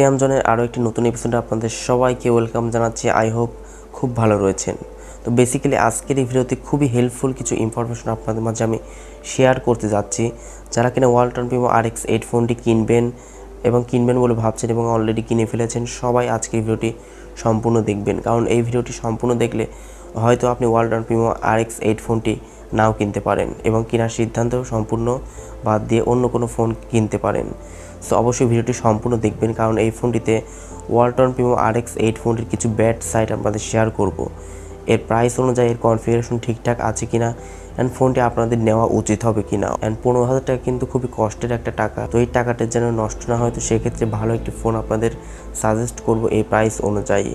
সিয়াম জনের আরও একটি নতুন এপিসোডে আপনাদের সবাইকে ওয়েলকাম জানাচ্ছি। আই হোপ খুব ভালো রয়েছেন। তো বেসিক্যালি আজকের এই ভিডিওতে খুবই হেল্পফুল কিছু ইনফরমেশন আপনাদের মাঝে আমি শেয়ার করতে যাচ্ছি। যারা কিনা Walton Primo R X eight ফোনটি কিনবেন এবং কিনবেন বলে ভাবছেন এবং অলরেডি কিনে ফেলেছেন, সবাই আজকের ভিডিওটি সম্পূর্ণ দেখবেন। কারণ এই ভিডিওটি সম্পূর্ণ দেখলে হয়তো আপনি Walton Primo R X eight ফোনটি নাও কিনতে পারেন এবং কেনার সিদ্ধান্ত সম্পূর্ণ বাদ দিয়ে অন্য কোনো ফোন কিনতে পারেন। সো অবশ্যই ভিডিওটি সম্পূর্ণ দেখবেন, কারণ এই ফোনটিতে Walton Primo R X eight ফোনটির কিছু ব্যাড সাইট আপনাদের শেয়ার করব। এর প্রাইস অনুযায়ী এর কনফিগারেশন ঠিকঠাক আছে কি না অ্যান্ড ফোনটি আপনাদের নেওয়া উচিত হবে কি না অ্যান্ড পনেরো হাজার টাকা কিন্তু খুবই কষ্টের একটা টাকা। তো এই টাকাটা যেন নষ্ট না হয়, তো সেক্ষেত্রে ভালো একটি ফোন আপনাদের সাজেস্ট করব এই প্রাইস অনুযায়ী।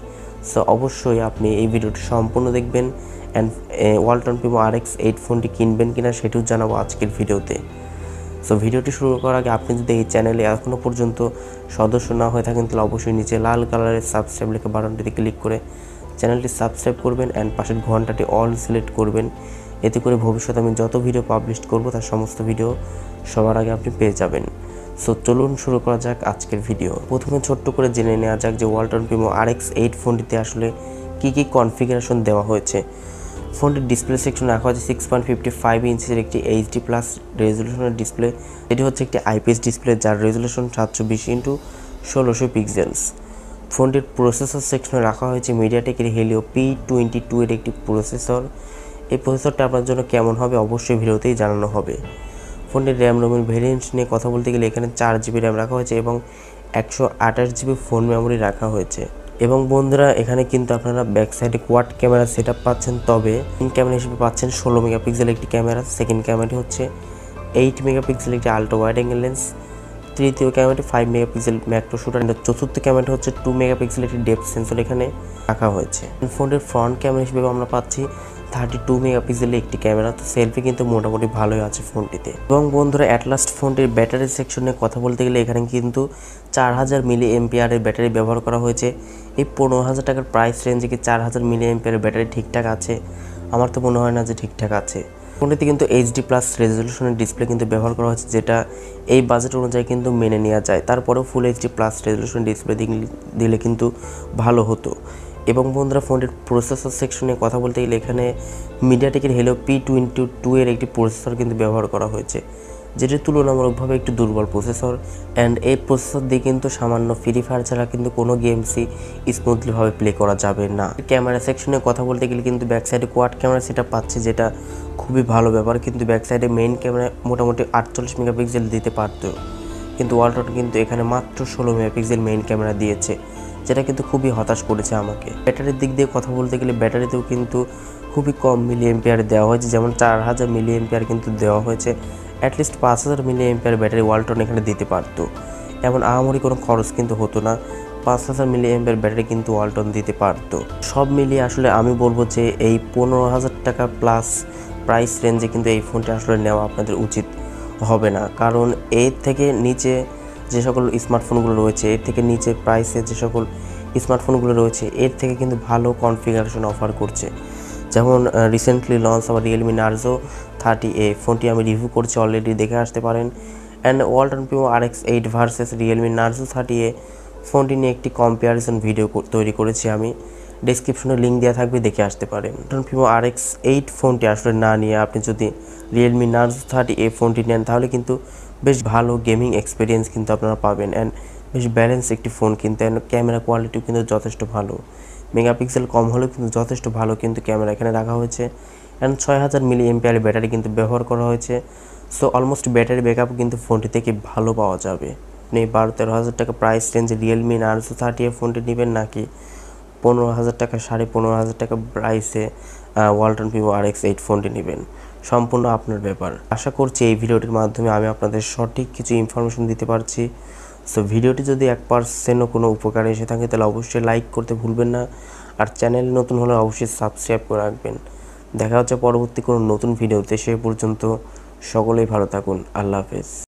সো অবশ্যই আপনি এই ভিডিওটি সম্পূর্ণ দেখবেন and Walton Primo R X eight ফোনটি কিনবেন কিনা সেটিও জানাব আজকের ভিডিওতে। সো ভিডিওটি শুরু করার আগে আপনি যদি এই চ্যানেলে এখনও পর্যন্ত সদস্য না হয়ে থাকেন, তাহলে অবশ্যই নিচে লাল কালারের সাবস্ক্রাইব লেখা বাটনটিতে ক্লিক করে চ্যানেলটি সাবস্ক্রাইব করবেন অ্যান্ড পাশের ঘন্টাটি অল সিলেক্ট করবেন। এতে করে ভবিষ্যতে আমি যত ভিডিও পাবলিশ করব, তার সমস্ত ভিডিও সবার আগে আপনি পেয়ে যাবেন। সো চলুন শুরু করা যাক আজকের ভিডিও প্রথমে ছোট্ট করে জেনে নেওয়া যাক যে Walton Primo R X eight ফোনটিতে আসলে কী কী কনফিগারেশন দেওয়া হয়েছে। ফোনটির ডিসপ্লে সেকশন রাখা হয়েছে সিক্স পয়েন্ট ফিফটি ফাইভ ইঞ্চের একটি এইচডি প্লাস রেজলিউশনের ডিসপ্লে এটি হচ্ছে একটি আইপিএস ডিসপ্লে যার রেজলিউশন সাতশো বিশ ইন্টু ষোলোশো পিক্সেলস ফোনটির প্রসেসর সেকশনে রাখা হয়েছে মিডিয়াটেকের হেলিও পি টোয়েন্টি টু এর একটি প্রসেসর এই প্রসেসরটা আপনার জন্য কেমন হবে অবশ্যই ভিডিওতেই জানানো হবে। ফোনটির র্যাম রোমের ভেরিয়েন্ট নিয়ে কথা বলতে গেলে এখানে চার জিবি র্যাম রাখা হয়েছে এবং একশো আঠাশ জিবি ফোন মেমোরি রাখা হয়েছে। এবং বন্ধুরা, এখানে কিন্তু আপনারা ব্যাক সাইডে কোয়াড ক্যামেরা সেট পাচ্ছেন। তবে তিন ক্যামেরা হিসেবে পাচ্ছেন ষোলো মেগাপিক্সেল একটি ক্যামেরা সেকেন্ড ক্যামেরাটি হচ্ছে এইট মেগাপিক্সেল একটি আল্ট্রা ওয়াইড অ্যাঙ্গেল লেন্স তৃতীয় ক্যামেরাটি ফাইভ মেগাপিক্সেল ম্যাক্রো শুটার চতুর্থ ক্যামেরাটি হচ্ছে টু মেগাপিক্সেল একটি ডেপথ সেন্সর এখানে রাখা হয়েছে। ফোনটির ফ্রন্ট ক্যামেরা হিসেবে আমরা পাচ্ছি থার্টি টু মেগাপিক্সেলের একটি ক্যামেরা, তো সেলফি কিন্তু মোটামুটি ভালোই আছে ফোনটিতে। এবং বন্ধুরা অ্যাটলাস্ট ফোনটির ব্যাটারি সেকশনে কথা বলতে গেলে এখানে কিন্তু চার হাজার মিলি এমপিআরের ব্যাটারি ব্যবহার করা হয়েছে। এই পনেরো হাজার টাকার প্রাইস রেঞ্জে কি চার হাজার মিলি এমপিআরের ব্যাটারি ঠিকঠাক আছে? আমার তো মনে হয় না যে ঠিকঠাক আছে। ফোনটিতে কিন্তু এইচডি প্লাস রেজলিউশনের ডিসপ্লে কিন্তু ব্যবহার করা হয়েছে, যেটা এই বাজেট অনুযায়ী কিন্তু মেনে নেওয়া যায়। তারপরেও full HD plus resolution display দিলে কিন্তু ভালো হতো। এবং বন্ধুরা ফোনটির প্রসেসর সেকশনে কথা বলতে গেলে এখানে মিডিয়াটেকের হেলো পি টোয়েন্টি টু এর একটি প্রসেসর কিন্তু ব্যবহার করা হয়েছে, যেটি তুলনামূলকভাবে একটু দুর্বল প্রসেসর অ্যান্ড এই প্রসেসর দিয়ে কিন্তু সামান্য ফ্রি ফায়ার ছাড়া কিন্তু কোনো গেমসই স্মুথলিভাবে প্লে করা যাবে না। ক্যামেরা সেকশনে কথা বলতে গেলে কিন্তু ব্যাক সাইডে কোয়াড ক্যামেরা সেটা পাচ্ছে, যেটা খুবই ভালো ব্যাপার, কিন্তু ব্যাক সাইডে মেইন ক্যামেরা মোটামুটি আটচল্লিশ মেগাপিক্সেল দিতে পারতো। কিন্তু ওয়ালটন কিন্তু এখানে মাত্র ষোলো মেগাপিক্সেল মেইন ক্যামেরা দিয়েছে। যেটা কিন্তু খুবই হতাশ করেছে আমাকে। ব্যাটারির দিক দিয়ে কথা বলতে গেলে ব্যাটারিতেও কিন্তু খুবই কম মিলি এম্পিয়ার দেওয়া হয়েছে, যেমন চার হাজার মিলি এম্পিয়ার কিন্তু দেওয়া হয়েছে। অ্যাটলিস্ট পাঁচ হাজার মিলি এম্পিয়ার ব্যাটারি ওয়ালটন এখানে দিতে পারতো। এমন আহামরি কোনো খরচ কিন্তু হতো না। পাঁচ হাজার মিলি এম্পিয়ার ব্যাটারি কিন্তু ওয়ালটন দিতে পারতো। সব মিলিয়ে আসলে আমি বলব যে এই পনেরো হাজার টাকা প্লাস প্রাইস রেঞ্জে কিন্তু এই ফোনটি আসলে নেওয়া আপনাদের উচিত হবে না। কারণ এর থেকে নিচে যে সকল স্মার্টফোনগুলো রয়েছে, এর থেকে নিচে প্রাইসে যে সকল স্মার্টফোনগুলো রয়েছে, এর থেকে কিন্তু ভালো কনফিগারেশন অফার করছে। যেমন রিসেন্টলি লঞ্চ আমার রিয়েলমি নার্জো থার্টি এ ফোনটি আমি রিভিউ করছি অলরেডি দেখে আসতে পারেন। And Walton Primo R X eight versus Realme Narzo thirty A ফোনটি নিয়ে একটি কম্পারিজন ভিডিও তৈরি করেছি আমি। ডিসক্রিপশনে লিঙ্ক দেওয়া থাকবে, দেখে আসতে পারেন। Walton Primo R X eight ফোনটি আসলে না নিয়ে আপনি যদি রিয়েলমি নার্জো থার্টি এ ফোনটি নেন, তাহলে কিন্তু বেশ ভালো গেমিং এক্সপিরিয়েন্স কিন্তু আপনারা পাবেন অ্যান্ড বেশ ব্যালেন্স একটি ফোন কিন্তু অ্যান্ড ক্যামেরা কোয়ালিটিও কিন্তু যথেষ্ট ভালো। মেগাপিক্সেল কম হলেও কিন্তু যথেষ্ট ভালো কিন্তু ক্যামেরা এখানে রাখা হয়েছে অ্যান্ড ছয় হাজার মিলি এমপিআর ব্যাটারি কিন্তু ব্যবহার করা হয়েছে। সো অলমোস্ট ব্যাটারি ব্যাকআপ কিন্তু ফোনটি থেকে ভালো পাওয়া যাবে। আপনি বারো তেরো হাজার টাকা প্রাইস রেঞ্জে রিয়েলমি নার্সো থার্টি এ ফোনটি নেবেন নাকি পনেরো হাজার টাকা সাড়ে পনেরো হাজার টাকা প্রাইসে Walton Vivo R X eight ফোনটি নেবেন। সম্পূর্ণ আপনার ব্যাপার। আশা করছি এই ভিডিওটির মাধ্যমে আমি আপনাদের সঠিক কিছু ইনফরমেশন দিতে পারছি। সো ভিডিওটি যদি এক পার্সেন্টও কোনো উপকারে এসে থাকে, তাহলে অবশ্যই লাইক করতে ভুলবেন না। আর চ্যানেল নতুন হলে অবশ্যই সাবস্ক্রাইব করে রাখবেন। দেখা হচ্ছে পরবর্তী কোনো নতুন ভিডিওতে, সে পর্যন্ত সকলেই ভালো থাকুন। আল্লাহ হাফেজ।